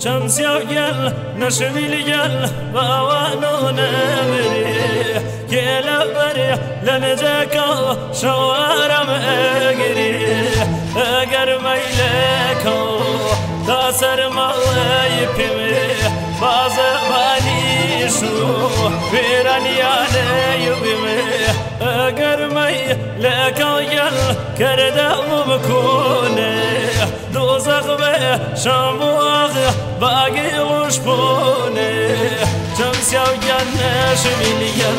شمسيا وقل نشميل قل باوانو نمري كيلا بري لنجاكو شوارم اقري اقر ميلكو داسر مالي بمي بازباني شو ويران يالي بمي اقر ميلكو يل كردم بكوني دوزخ به شاموغ باقي وشبوني شمس يا وجنة شميليا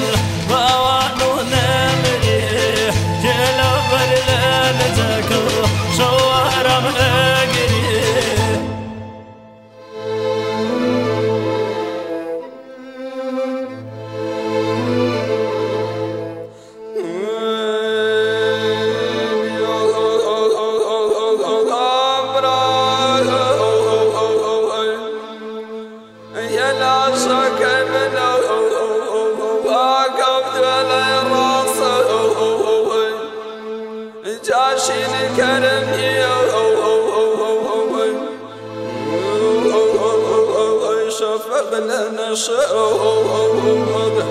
شفق لنا شهود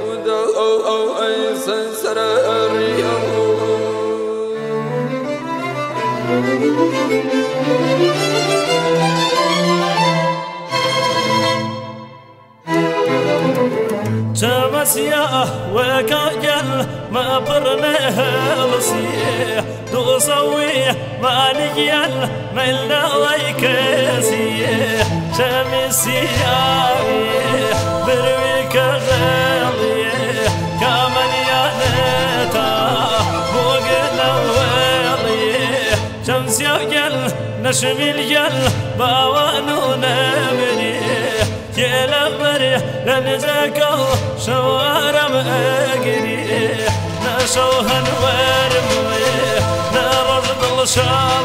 ودا اي سنسر تمسيا وكاجل ما برنها لصيح دوصوي ما نجيل ملنا ويكسيح تمسيا بروي كغالي كامل يا نتا فوقنا ويلي شمس يجل نشمي الجل باوانو نمري كيلا بري لنزاكو شوارم اقري نشوهن ورمي نرد الشام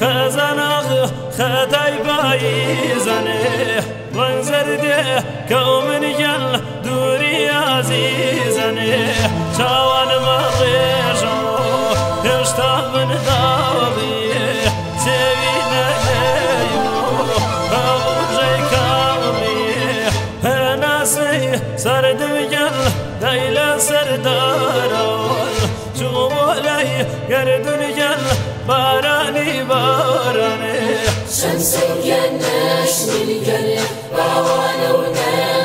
خزانه خدای بایزنه رنگ زردی کومن یل دوری عزیزنه چاوان مغیشو هشتا من داوی. سوینه نیو جای کامی. هناسی سرداران. شمولي يردن بارانه بارانه شمسك يا من القلب بعوانه وناش